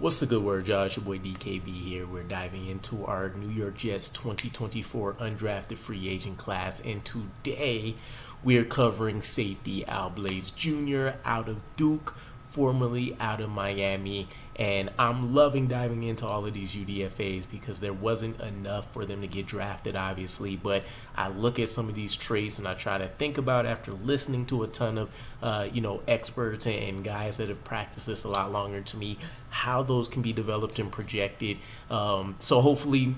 What's the good word, y'all? Your boy DKB here. We're diving into our New York Jets 2024 undrafted free agent class, and today we are covering safety Al Blades Jr. out of Duke, formerly out of Miami. And I'm loving diving into all of these UDFAs because there wasn't enough for them to get drafted, obviously. But I look at some of these traits and I try to think about after listening to a ton of, uh, you know, experts and guys that have practiced this a lot longer to me, how those can be developed and projected. Um, so hopefully,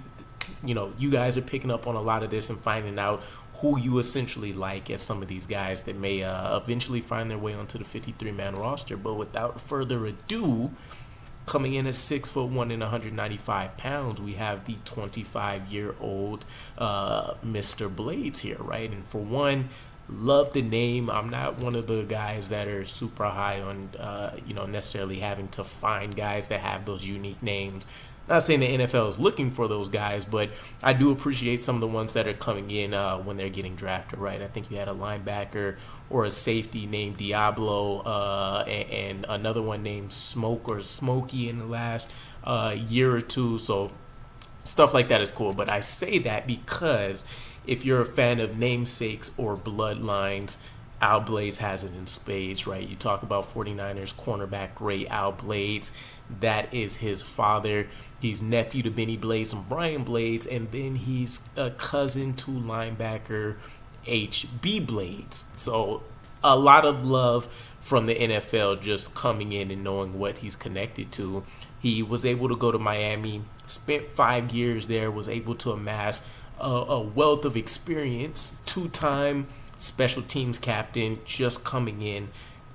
you know, you guys are picking up on a lot of this and finding out who you essentially like as some of these guys that may uh, eventually find their way onto the 53 man roster. But without further ado, coming in at six foot one and 195 pounds, we have the 25 year old uh, Mr. Blades here, right? And for one, love the name. I'm not one of the guys that are super high on, uh, you know, necessarily having to find guys that have those unique names. Not saying the NFL is looking for those guys, but I do appreciate some of the ones that are coming in uh, when they're getting drafted, right? I think you had a linebacker or a safety named Diablo uh, and, and, another one named Smoke or Smokey in the last uh, year or two. So stuff like that is cool. But I say that because if you're a fan of namesakes or bloodlines, Al Blades has it in spades, right? You talk about 49ers cornerback Ray Al Blades. That is his father. He's nephew to Benny Blades and Brian Blades, and then he's a cousin to linebacker H.B. Blades. So a lot of love from the NFL just coming in and knowing what he's connected to. He was able to go to Miami, spent five years there, was able to amass a, a wealth of experience, two time special teams captain, just coming in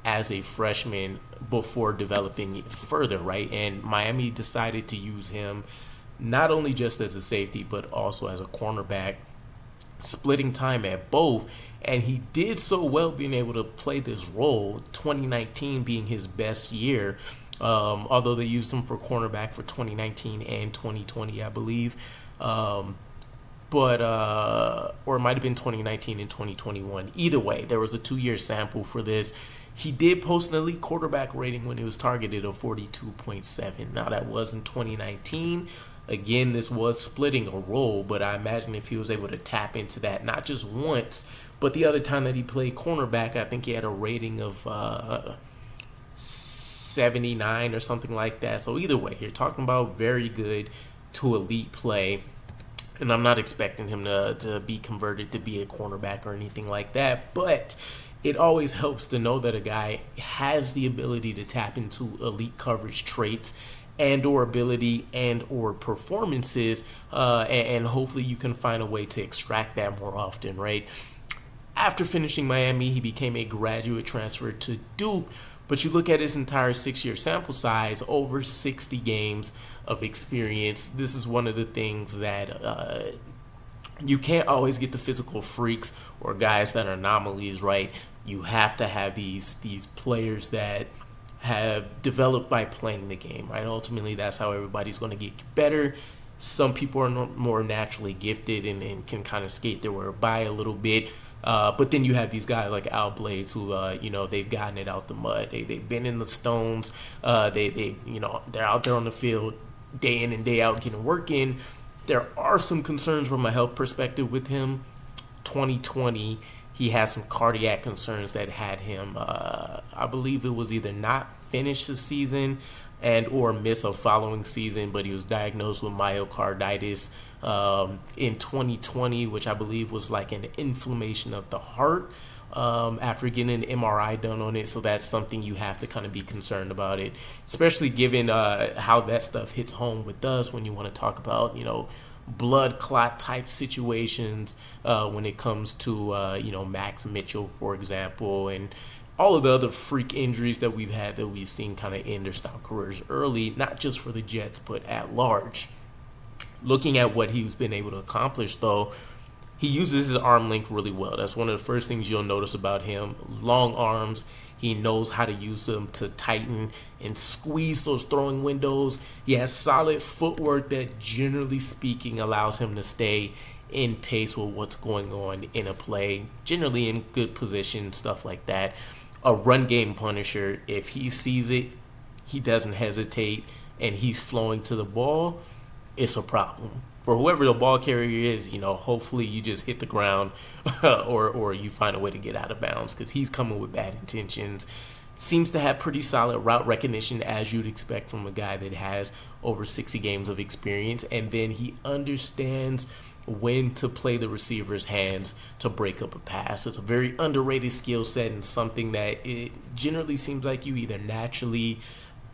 as a freshman before developing further, right? And Miami decided to use him not only just as a safety, but also as a cornerback, splitting time at both. And he did so well being able to play this role, 2019 being his best year. Um, although they used him for cornerback for 2019 and 2020, I believe. Um, but uh, or it might have been 2019 and 2021. Either way, there was a two-year sample for this. He did post an elite quarterback rating when he was targeted of 42.7. Now that was in 2019. Again, this was splitting a role, but I imagine if he was able to tap into that not just once, but the other time that he played cornerback, I think he had a rating of uh, 79 or something like that. So either way, you're talking about very good to elite play and I'm not expecting him to, to be converted to be a cornerback or anything like that, but it always helps to know that a guy has the ability to tap into elite coverage traits and or ability and or performances uh, and, and hopefully you can find a way to extract that more often right after finishing miami he became a graduate transfer to duke but you look at his entire six year sample size, over 60 games of experience. This is one of the things that uh, you can't always get the physical freaks or guys that are anomalies, right? You have to have these these players that have developed by playing the game, right? Ultimately, that's how everybody's going to get better. Some people are more naturally gifted and, and can kind of skate their way by a little bit. Uh, but then you have these guys like Al Blades who, uh, you know, they've gotten it out the mud. They, they've been in the stones. Uh, they, they, you know, they're out there on the field day in and day out getting work in. There are some concerns from a health perspective with him. 2020, he had some cardiac concerns that had him, uh, I believe it was either not finish the season and or miss a following season, but he was diagnosed with myocarditis um, in 2020, which I believe was like an inflammation of the heart um, after getting an MRI done on it. So that's something you have to kind of be concerned about it, especially given uh, how that stuff hits home with us when you want to talk about, you know, blood clot type situations uh, when it comes to uh, you know Max Mitchell, for example, and all of the other freak injuries that we've had that we've seen kind of end their style careers early, not just for the Jets, but at large. Looking at what he's been able to accomplish, though, he uses his arm length really well. That's one of the first things you'll notice about him. Long arms. He knows how to use them to tighten and squeeze those throwing windows. He has solid footwork that, generally speaking, allows him to stay in pace with what's going on in a play, generally in good position, stuff like that a run game punisher. If he sees it, he doesn't hesitate. and he's flowing to the ball, it's a problem. For whoever the ball carrier is, you know, hopefully you just hit the ground or, or you find a way to get out of bounds because he's coming with bad intentions seems to have pretty solid route recognition as you'd expect from a guy that has over 60 games of experience and then he understands when to play the receiver's hands to break up a pass it's a very underrated skill set and something that it generally seems like you either naturally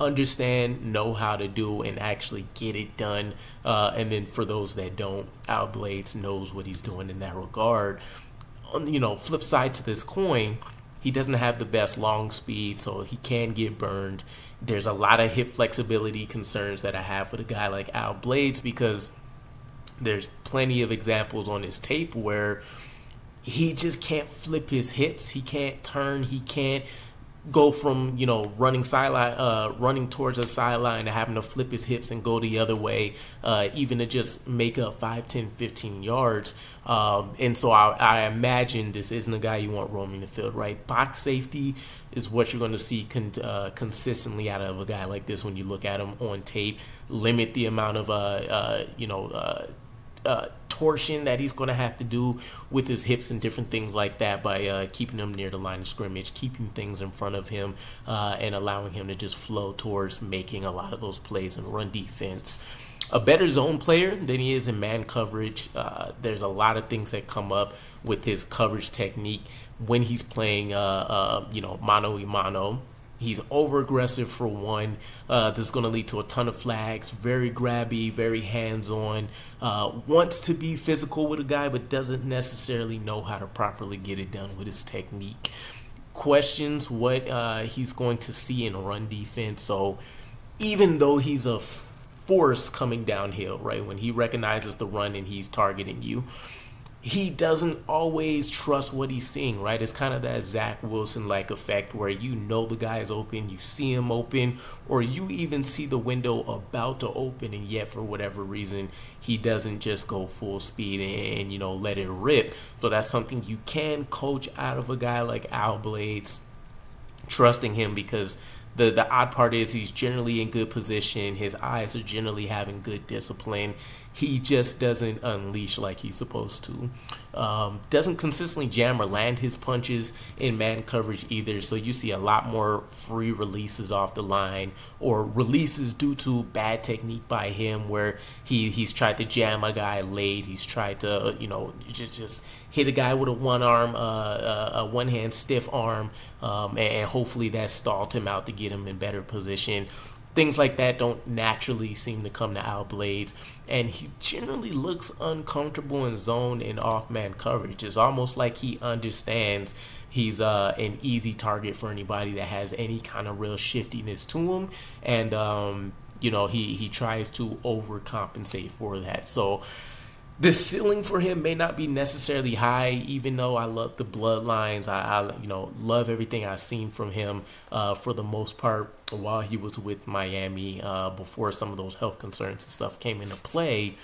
understand know how to do and actually get it done uh, and then for those that don't Al Blades knows what he's doing in that regard on you know flip side to this coin he doesn't have the best long speed, so he can get burned. There's a lot of hip flexibility concerns that I have with a guy like Al Blades because there's plenty of examples on his tape where he just can't flip his hips. He can't turn. He can't go from you know running sideline, uh, running towards a sideline to having to flip his hips and go the other way, uh, even to just make up 5, 10, 15 yards. Um, and so I, I, imagine this isn't a guy you want roaming the field, right? Box safety is what you're going to see con- uh, consistently out of a guy like this when you look at him on tape. Limit the amount of uh, uh, you know uh, torsion that he's going to have to do with his hips and different things like that by uh, keeping him near the line of scrimmage, keeping things in front of him, uh, and allowing him to just flow towards making a lot of those plays and run defense. A better zone player than he is in man coverage. Uh, there's a lot of things that come up with his coverage technique when he's playing, uh, uh, you know, mano a mano He's over aggressive for one. Uh, this is going to lead to a ton of flags. Very grabby, very hands on. Uh, wants to be physical with a guy, but doesn't necessarily know how to properly get it done with his technique. Questions what uh, he's going to see in a run defense. So even though he's a force coming downhill, right, when he recognizes the run and he's targeting you he doesn't always trust what he's seeing, right? It's kind of that Zach Wilson like effect where you know the guy is open, you see him open, or you even see the window about to open, and yet for whatever reason, he doesn't just go full speed and, you know let it rip. So that's something you can coach out of a guy like Al Blades, trusting him because the the odd part is he's generally in good position. His eyes are generally having good discipline he just doesn't unleash like he's supposed to. Um, doesn't consistently jam or land his punches in man coverage either. So you see a lot more free releases off the line or releases due to bad technique by him, where he he's tried to jam a guy late. He's tried to you know just just hit a guy with a one arm, uh, uh a one hand stiff arm, um, and hopefully that stalled him out to get him in better position things like that don't naturally seem to come to Al Blades, and he generally looks uncomfortable in zone and off man coverage. It's almost like he understands he's uh, an easy target for anybody that has any kind of real shiftiness to him, and um, you know he he tries to overcompensate for that. So the ceiling for him may not be necessarily high, even though I love the bloodlines. I, I you know love everything I've seen from him uh, for the most part while he was with Miami uh, before some of those health concerns and stuff came into play.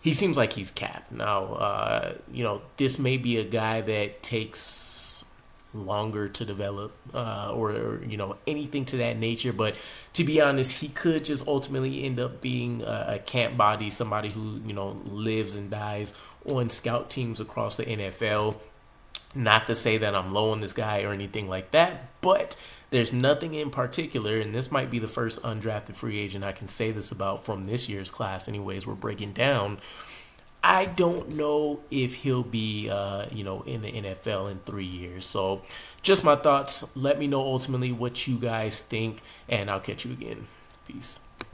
He seems like he's capped now. Uh, you know, this may be a guy that takes longer to develop uh, or, or, you know anything to that nature. But to be honest he could just ultimately end up being a, a, camp body somebody who you know lives and dies on scout teams across the NFL not to say that I'm low on this guy or anything like that but there's nothing in particular and this might be the first undrafted free agent I can say this about from this year's class anyways we're breaking down I don't know if he'll be, uh, you know, in the NFL in three years. So, just my thoughts. Let me know ultimately what you guys think, and I'll catch you again. Peace.